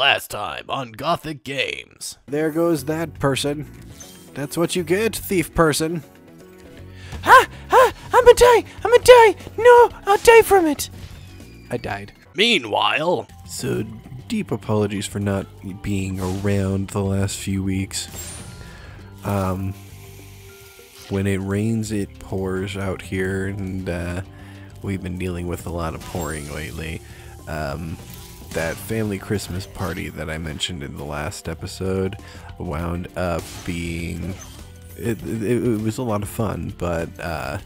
Last time on Gothyk Games. There goes that person. That's what you get, thief person. Ah, ah, I'm gonna die, I'm gonna die. No, I'll die from it. I died. Meanwhile, So, deep apologies for not being around the last few weeks. Um, when it rains, it pours out here, and uh, we've been dealing with a lot of pouring lately. Um, that family Christmas party that I mentioned in the last episode wound up being. It, it, it was a lot of fun, but uh,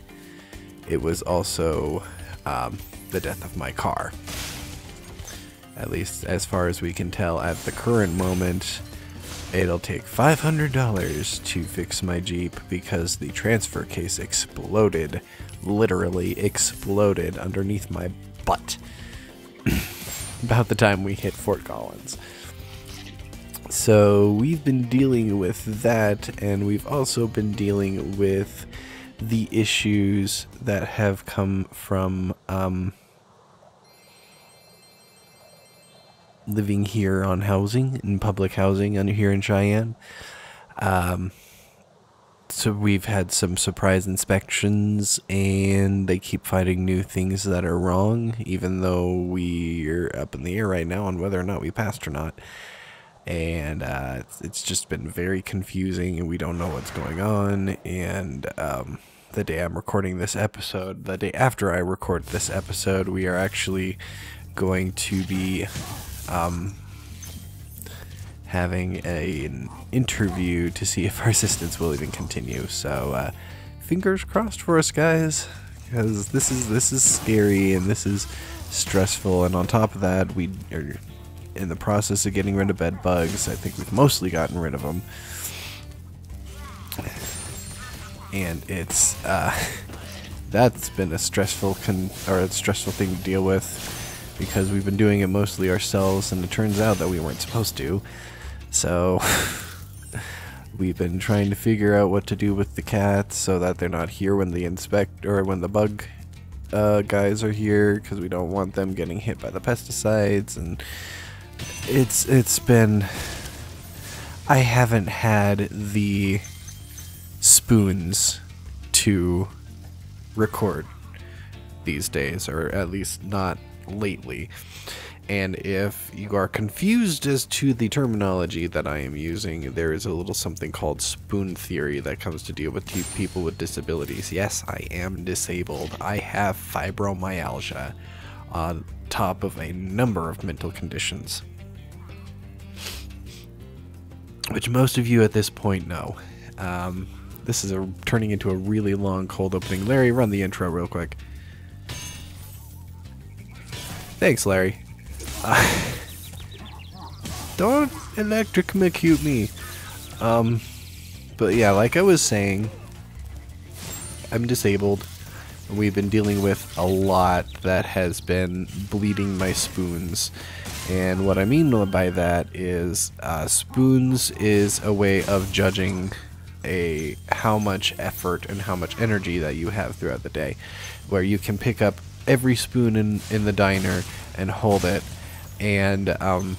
it was also um, the death of my car at least as far as we can tell at the current moment. It'll take $500 to fix my Jeep because the transfer case exploded. Literally exploded underneath my butt. About the time we hit Fort Collins. So we've been dealing with that, and we've also been dealing with the issues that have come from um, living here on housing in public housing under here in Cheyenne. Um, so we've had some surprise inspections, and they keep finding new things that are wrong, even though we're up in the air right now on whether or not we passed or not. And uh, it's, it's just been very confusing, and we don't know what's going on. And um, the day I'm recording this episode, the day after I record this episode, we are actually going to be um, having a, an interview to see if our assistance will even continue. So, uh, fingers crossed for us, guys, because this is this is scary and this is stressful. And on top of that, we are in the process of getting rid of bed bugs. I think we've mostly gotten rid of them, and it's uh, that's been a stressful or a stressful thing to deal with because we've been doing it mostly ourselves, and it turns out that we weren't supposed to. So we've been trying to figure out what to do with the cats so that they're not here when the inspect or when the bug uh, guys are here, because we don't want them getting hit by the pesticides, and it's it's been. I haven't had the spoons to record these days, or at least not lately. And if you are confused as to the terminology that I am using, there is a little something called spoon theory that comes to deal with people with disabilities. Yes, I am disabled. I have fibromyalgia on top of a number of mental conditions. Which most of you at this point know. Um, this is a, turning into a really long cold opening. Larry, run the intro real quick. Thanks, Larry. Don't electrocute me. Um, but yeah, like I was saying, I'm disabled. And we've been dealing with a lot that has been bleeding my spoons. And what I mean by that is uh, spoons is a way of judging a how much effort and how much energy that you have throughout the day, where you can pick up every spoon in in the diner and hold it, and um,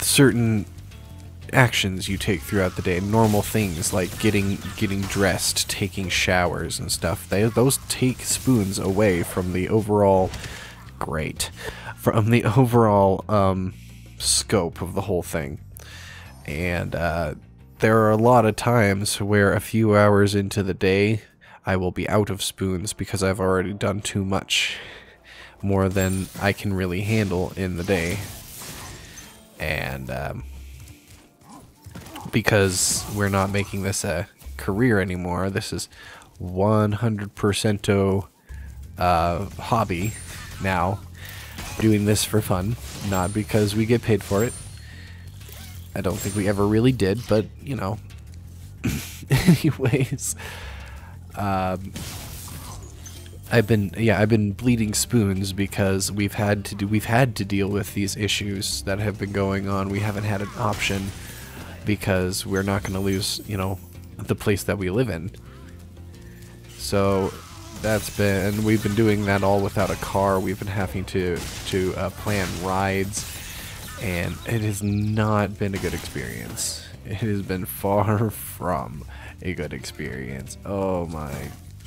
certain actions you take throughout the day, normal things like getting getting dressed, taking showers and stuff. They those take spoons away from the overall great from the overall um, scope of the whole thing. And uh, there are a lot of times where a few hours into the day, I will be out of spoons because I've already done too much, more than I can really handle in the day. And um, because we're not making this a career anymore, this is 100% uh, hobby now. Doing this for fun, not because we get paid for it. I don't think we ever really did, but you know. Anyways, um, I've been yeah I've been bleeding spoons because we've had to do we've had to deal with these issues that have been going on. We haven't had an option because we're not going to lose you know the place that we live in. So that's been we've been doing that all without a car. We've been having to to uh, plan rides, and it has not been a good experience. It has been far from a good experience. Oh my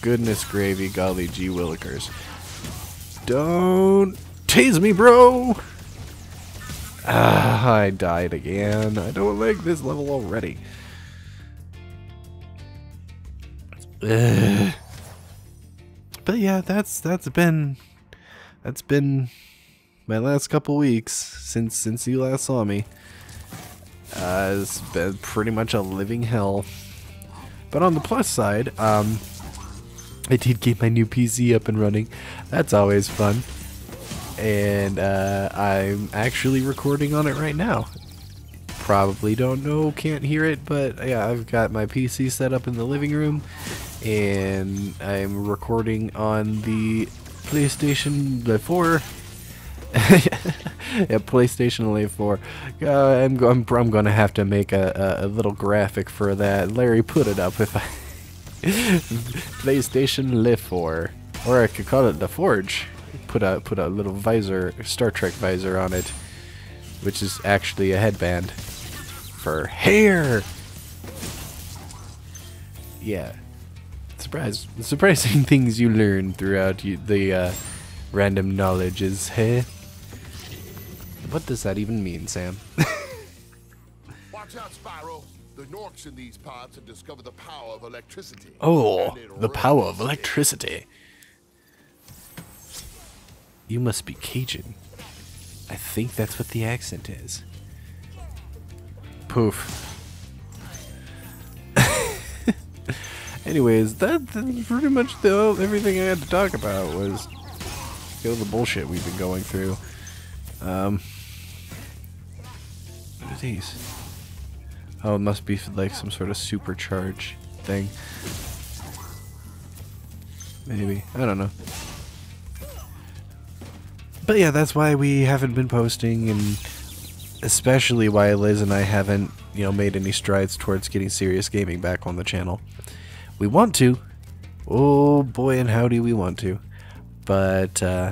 goodness gravy, golly gee willikers! Don't tase me, bro. Ah, I died again. I don't like this level already. Ugh. But yeah, that's that's been that's been my last couple weeks since since you last saw me. Uh, it's been pretty much a living hell. But on the plus side, um, I did get my new PC up and running. That's always fun. And uh, I'm actually recording on it right now. Probably don't know, can't hear it, but yeah, I've got my PC set up in the living room and I'm recording on the PlayStation 4. yeah, PlayStation Live 4. Uh, I'm, I'm, I'm gonna have to make a, a, little graphic for that. Larry, put it up if I. PlayStation Live 4. Or I could call it the Forge. Put a put a little visor, Star Trek visor on it, which is actually a headband for hair. Yeah, surprise, surprising things you learn throughout you, the uh, random knowledge is, hey? What does that even mean, Sam? Watch out. The Gnorcs in these pods have discovered the power of electricity. Oh, the power of electricity. You must be Cajun. I think that's what the accent is. Poof. Anyways, that, that's pretty much the everything I had to talk about was you know, the bullshit we've been going through. Um, what are these? Oh, it must be like some sort of supercharge thing. Maybe. I don't know. But yeah, that's why we haven't been posting, and especially why Liz and I haven't, you know, made any strides towards getting serious gaming back on the channel. We want to. Oh boy, and howdy we want to. But uh,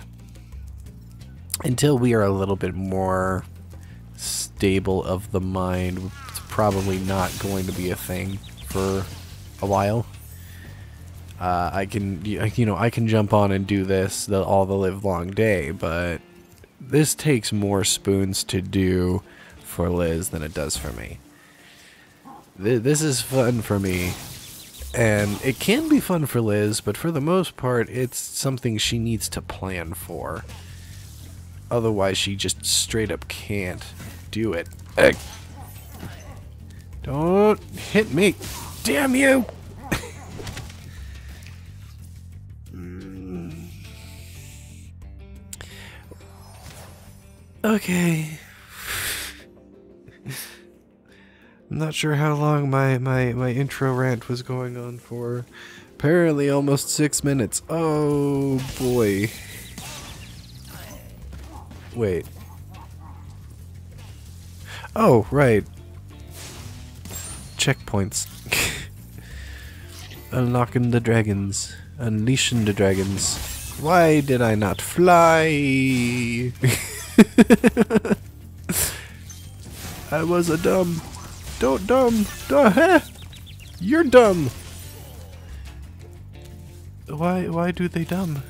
until we are a little bit more stable of the mind, probably not going to be a thing for a while. Uh, I can, you know, I can jump on and do this the, all the live long day, but this takes more spoons to do for Liz than it does for me. Th this is fun for me and it can be fun for Liz, but for the most part, it's something she needs to plan for. Otherwise, she just straight up can't do it. Don't hit me. Damn you! Mm. okay. I'm not sure how long my, my, my intro rant was going on for. Apparently almost six minutes. Oh boy. Wait. Oh, right. Checkpoints. Unlocking the dragons. Unleashing the dragons. Why did I not fly? I was a dumb don't dumb. Duh, You're dumb. Why why do they dumb?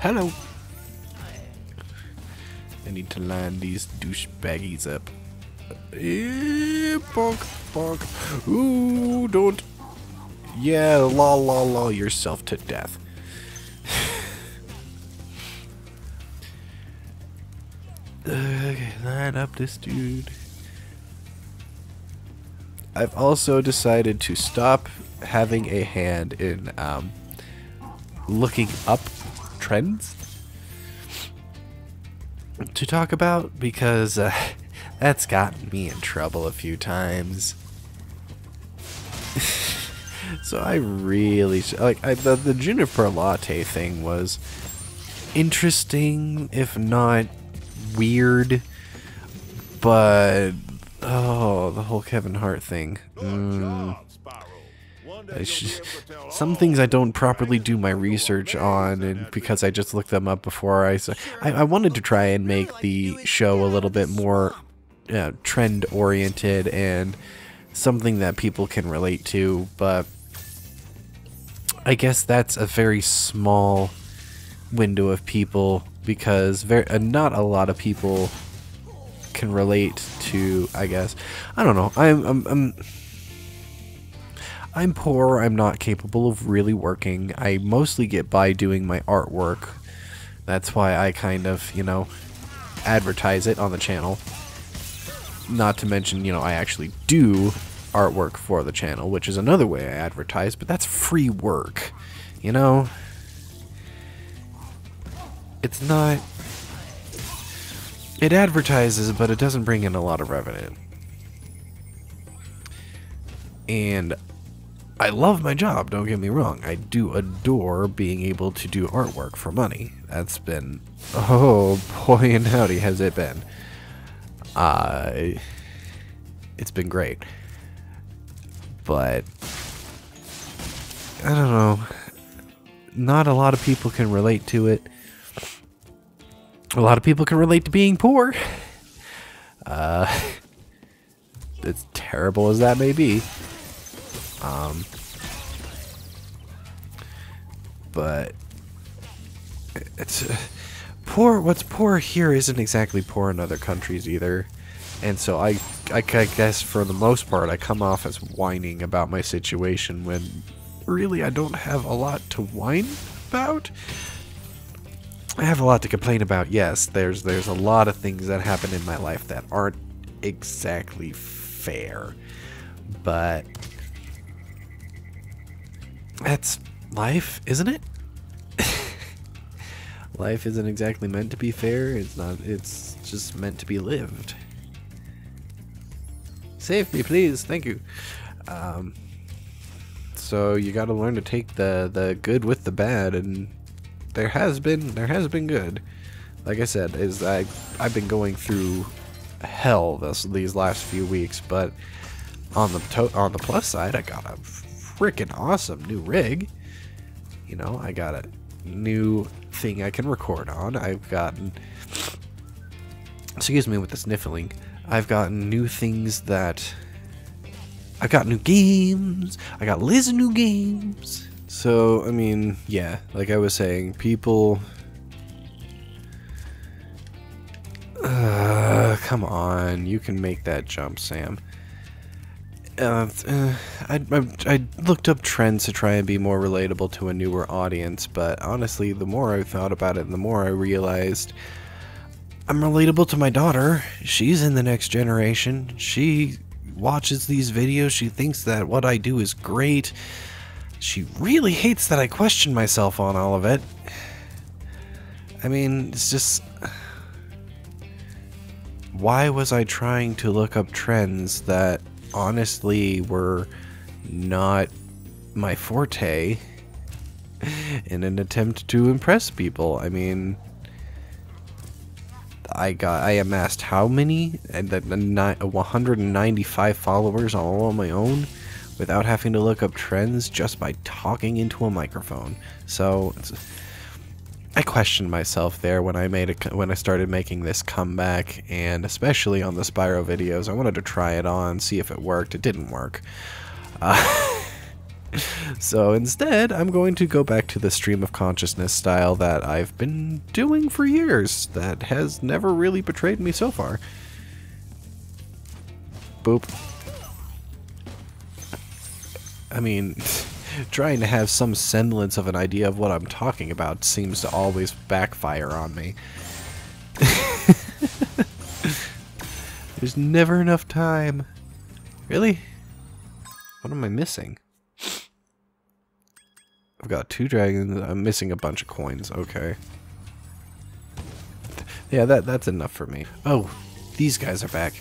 Hello. Need to line these douchebaggies up. Yeah, bonk, bonk. Ooh, don't. Yeah, la la la yourself to death. Okay, line up this dude. I've also decided to stop having a hand in um, looking up trends to talk about because uh, that's gotten me in trouble a few times. so I really like I, the the juniper latte thing was interesting, if not weird, but Oh, the whole Kevin Hart thing. Mm. Some things I don't properly do my research on, and because I just looked them up before I, I, I wanted to try and make the show a little bit more uh, trend oriented and something that people can relate to, but I guess that's a very small window of people because very uh, not a lot of people can relate to. I guess I don't know. I'm I'm. I'm I'm poor. I'm not capable of really working. I mostly get by doing my artwork. That's why I kind of, you know, advertise it on the channel. Not to mention, you know, I actually do artwork for the channel, which is another way I advertise, but that's free work. You know? It's not. It advertises, but it doesn't bring in a lot of revenue. And I love my job, don't get me wrong. I do adore being able to do artwork for money. That's been. Oh, boy and howdy, has it been. Uh, it's been great. But. I don't know. Not a lot of people can relate to it. A lot of people can relate to being poor. Uh, as terrible as that may be. Um, but it's uh, poor. What's poor here isn't exactly poor in other countries either, and so I, I, I guess for the most part, I come off as whining about my situation when really I don't have a lot to whine about. I have a lot to complain about. Yes, there's there's a lot of things that happen in my life that aren't exactly fair, but that's life, isn't it? life isn't exactly meant to be fair. It's not. It's just meant to be lived. Save me, please. Thank you. Um, so you got to learn to take the the good with the bad, and there has been there has been good. Like I said, is I I've been going through hell this these last few weeks, but on the to- on the plus side, I got a freaking awesome new rig. You know, I got a new thing I can record on. I've gotten excuse me with the sniffling. I've gotten new things that I've got new games. I got Liz new games. So, I mean, yeah, like I was saying, people uh, come on, you can make that jump, Sam. Uh, uh, I, I, I looked up trends to try and be more relatable to a newer audience, but honestly, the more I thought about it, the more I realized I'm relatable to my daughter. She's in the next generation. She watches these videos. She thinks that what I do is great. She really hates that I question myself on all of it. I mean, it's just. Why was I trying to look up trends that honestly were not my forte in an attempt to impress people? I mean. I got I amassed how many uh, and that uh, 195 followers all on my own without having to look up trends just by talking into a microphone. So I questioned myself there when I made a when I started making this comeback and especially on the Spyro videos. I wanted to try it on, see if it worked. It didn't work. Uh, so instead, I'm going to go back to the stream of consciousness style that I've been doing for years that has never really betrayed me so far. Boop. I mean, trying to have some semblance of an idea of what I'm talking about seems to always backfire on me. There's never enough time. Really? What am I missing? I've got two dragons. I'm missing a bunch of coins. Okay. Yeah, that that's enough for me. Oh, these guys are back.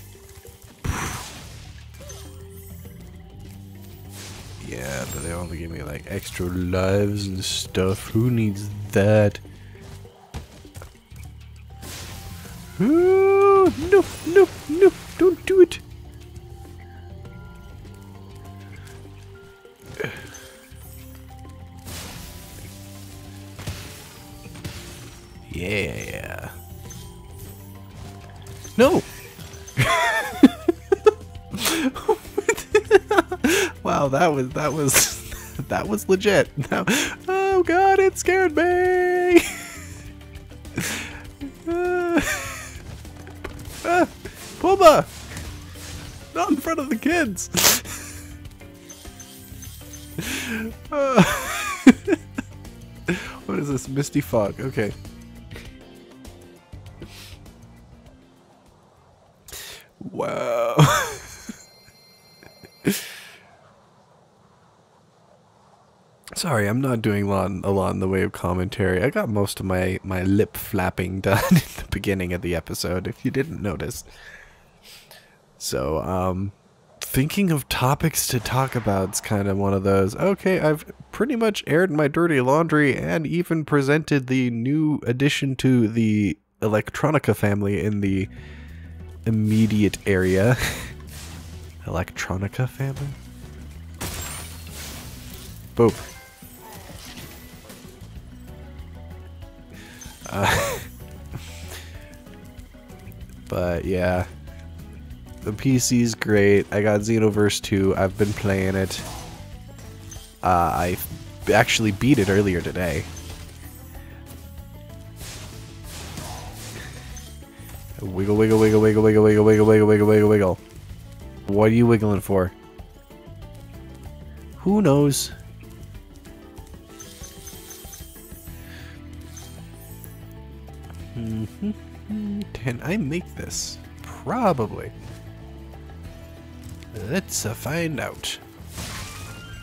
bad, but they only give me like extra lives and stuff. Who needs that? No, no, no, don't do it. Yeah. No! That was that was that was legit. Oh god, it scared me. Ah. Ah, Pumba! Not in front of the kids. Ah. what is this? Misty Bog. Okay. Wow. Sorry, I'm not doing a lot, a lot in the way of commentary. I got most of my, my lip flapping done in the beginning of the episode, if you didn't notice. So, um, thinking of topics to talk about is kind of one of those. Okay, I've pretty much aired my dirty laundry and even presented the new addition to the Electronica family in the immediate area. Electronica family? Boop. But yeah. The PC's great. I got Xenoverse 2. I've been playing it. Uh, I actually beat it earlier today. Wiggle, wiggle, wiggle, wiggle, wiggle, wiggle, wiggle, wiggle, wiggle, wiggle, wiggle. What are you wiggling for? Who knows? This? Probably. Let's uh, find out.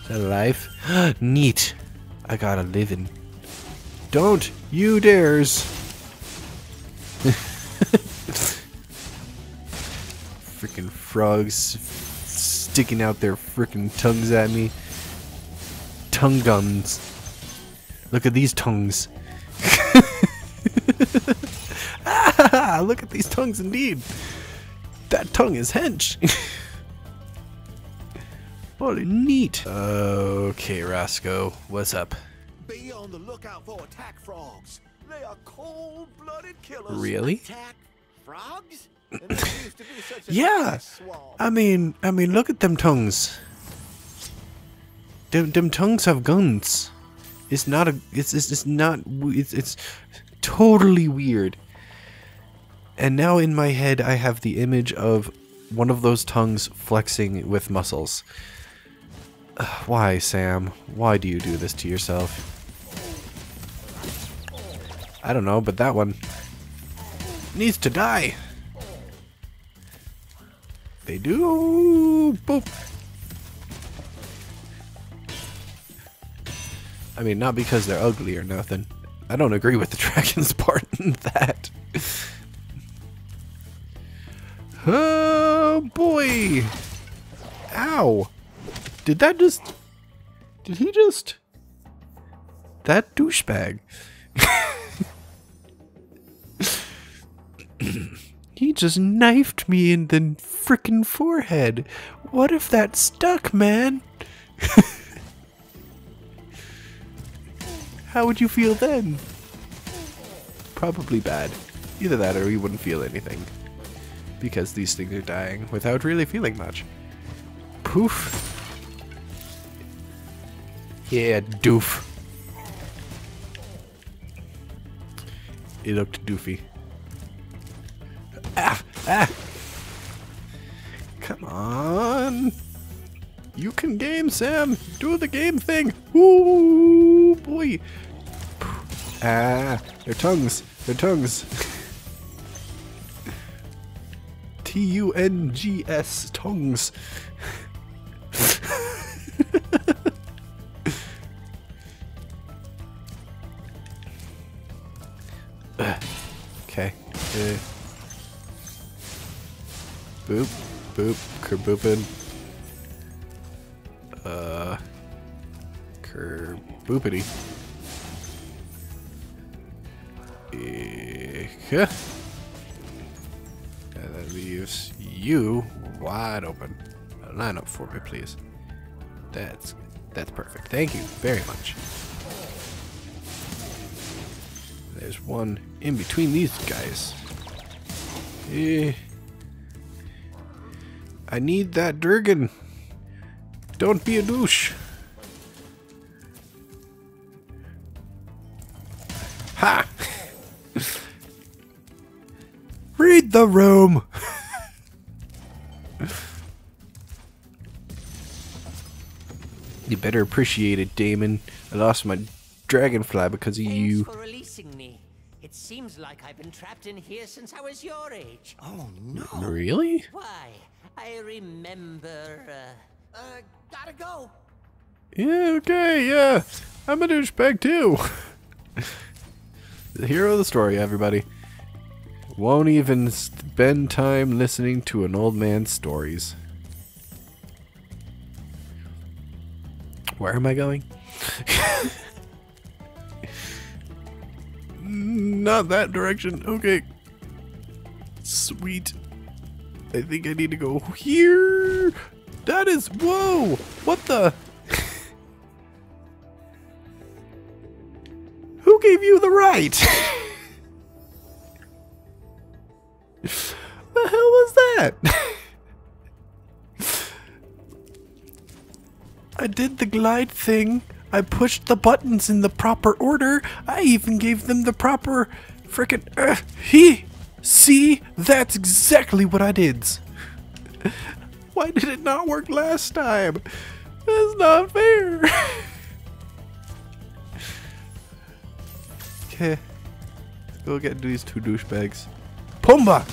Alive? Neat. I got a living. Don't you dares. Freaking frogs sticking out their freaking tongues at me. Tongue guns. Look at these tongues. ah, look at these tongues indeed. That tongue is hench. Holy neat. Okay, Roscoe, what's up? Be on the lookout for attack frogs. They are cold-blooded killers. Really? Attack frogs? And there used to be such a Yeah. I mean, I mean, look at them tongues. Them, them tongues have guns. It's not a. It's it's, it's not. It's it's totally weird. And now in my head, I have the image of one of those tongues flexing with muscles. Why, Sam? Why do you do this to yourself? I don't know, but that one needs to die. They do. Boop. I mean, not because they're ugly or nothing. I don't agree with the dragon's part in that. Oh boy! Ow! Did that just? Did he just? That douchebag. He just knifed me in the frickin' forehead. What if that stuck, man? How would you feel then? Probably bad. Either that or you wouldn't feel anything. Because these things are dying without really feeling much. Poof. Yeah, doof. It looked doofy. Ah, ah. Come on. You can game, Sam. Do the game thing. Ooh, boy. Ah, their tongues. Their tongues. T U N G S tongues. okay. Uh, boop, boop, kerboopin. Uh, kerboopity. That leaves you wide open. Line up for me, please. That's that's perfect. Thank you very much. There's one in between these guys. Eh. I need that Durgan. Don't be a douche. Ha! Read the room. Better appreciate it, Damon. I lost my dragonfly because of Thanks you. for releasing me. It seems like I've been trapped in here since I was your age. Oh no. Really? Why? I remember. Uh, Uh, gotta go. Yeah, okay, yeah. I'm a douchebag too. the hero of the story, everybody. Won't even spend time listening to an old man's stories. Where am I going? Not that direction. Okay. Sweet. I think I need to go here. That is. Whoa! What the? Who gave you the right? the hell was that? I did the glide thing. I pushed the buttons in the proper order. I even gave them the proper frickin' uh, he. See, that's exactly what I did. Why did it not work last time? That's not fair. okay. Let's go get these two douchebags. Pumba!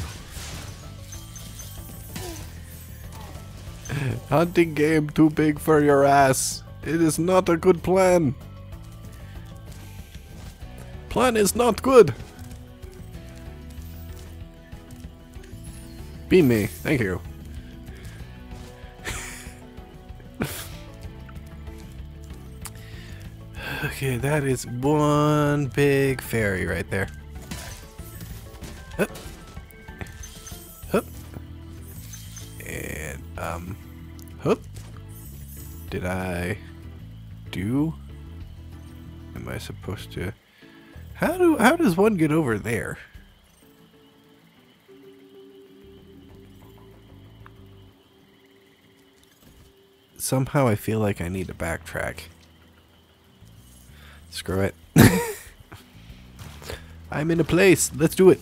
Hunting game too big for your ass. It is not a good plan. Plan is not good. Beam me. Thank you. okay, that is one big fairy right there. Hup. Did I do? Am I supposed to? How do, how does one get over there? somehow I feel like I need to backtrack. Screw it. I'm in a place. Let's do it.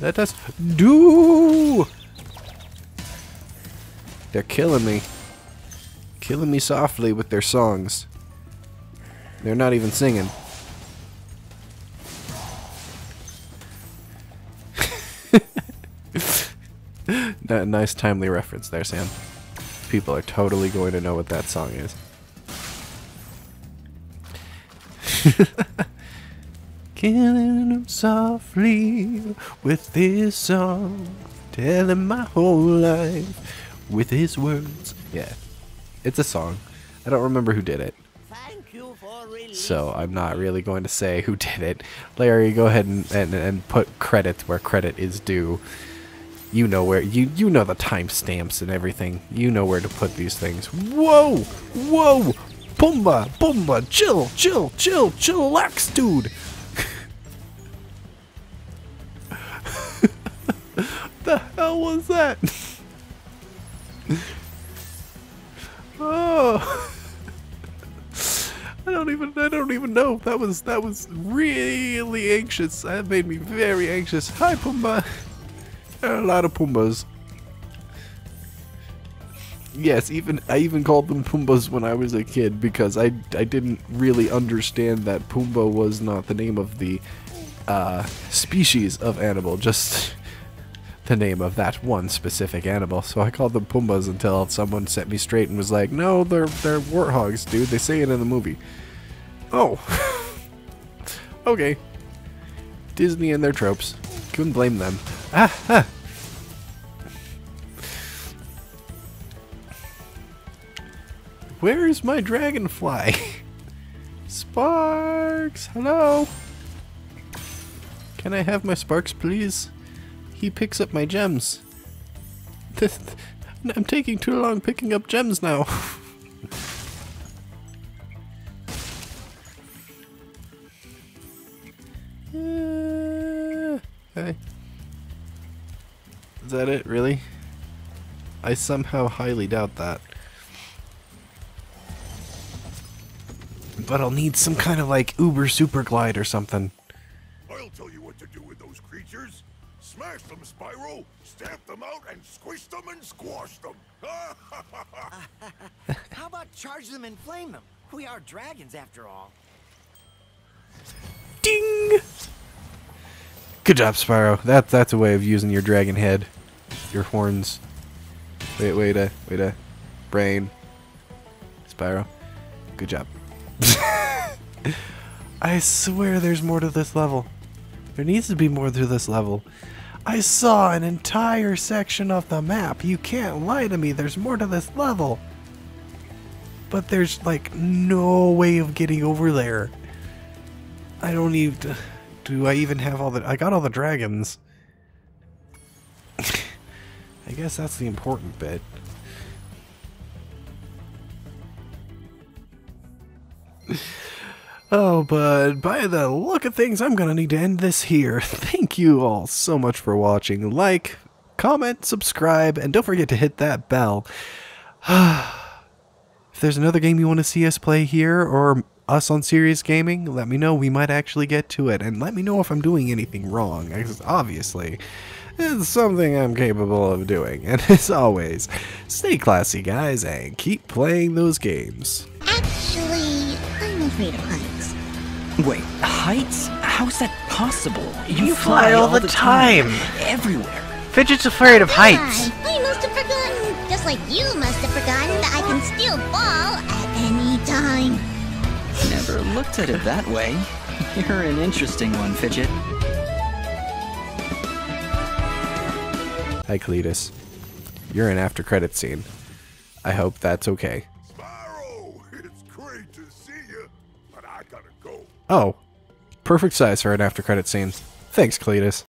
Let us do. They're killing me. Killing me softly with their songs. They're not even singing. Nice timely reference there, Sam people are totally going to know what that song is. Killing him softly with this song, telling my whole life with his words. Yeah, it's a song. I don't remember who did it, thank you for so I'm not really going to say who did it. Larry, go ahead and, and, and put credit where credit is due. You know where you you know the timestamps and everything. You know where to put these things. Whoa, whoa, Pumba, Pumba, chill, chill, chill, chillax, dude. the hell was that? oh. I don't even I don't even know. That was that was really anxious. That made me very anxious. Hi Pumba. There are a lot of Pumbas. Yes, even I even called them Pumbas when I was a kid because I I didn't really understand that Pumbaa was not the name of the uh, species of animal, just the name of that one specific animal. So I called them Pumbas until someone set me straight and was like, "No, they're they're warthogs, dude. They say it in the movie." Oh. okay. Disney and their tropes. Couldn't blame them. Ah, ah. Where is my dragonfly? Sparx! Hello? Can I have my Sparx, please? He picks up my gems. I'm taking too long picking up gems now. Hey. Is that it, really? I somehow highly doubt that. But I'll need some kind of like uber super glide or something. Smash them, Spyro. Stamp them out and squish them and squash them. How about charge them and flame them? We are dragons after all. Ding! Good job, Spyro. That that's a way of using your dragon head, your horns. Wait, wait a, wait a, brain. Spyro, good job. I swear, there's more to this level. There needs to be more to this level. I saw an entire section of the map. You can't lie to me. There's more to this level. But there's like no way of getting over there. I don't even. Do I even have all the. I got all the dragons. I guess that's the important bit. Oh, but by the look of things, I'm gonna need to end this here. Thank you all so much for watching. Like, comment, subscribe, and don't forget to hit that bell. If there's another game you want to see us play here or us on Serious Gaming, let me know. We might actually get to it. And let me know if I'm doing anything wrong. Obviously, it's something I'm capable of doing. And as always, stay classy, guys, and keep playing those games. Actually, I'm afraid of heights. Wait, heights? How's that possible? You fly all the time. Everywhere. Fidget's afraid of heights. I, I must have forgotten, just like you must have forgotten that I can still fall at any time. Never looked at it that way. You're an interesting one, Fidget. Hi, Cletus. You're in after credit scene. I hope that's okay. Oh, perfect size for an after credit scene. Thanks, Cletus.